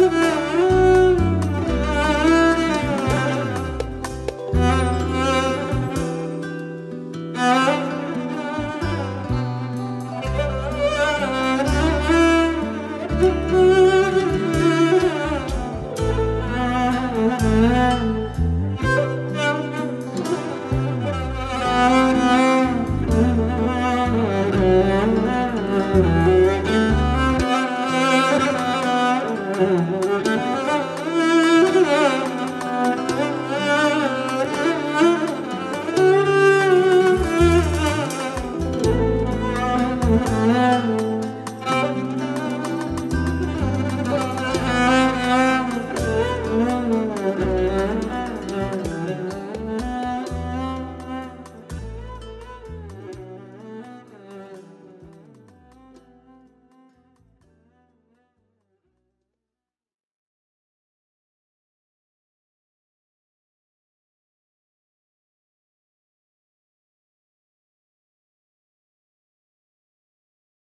Música love.